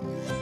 Yeah.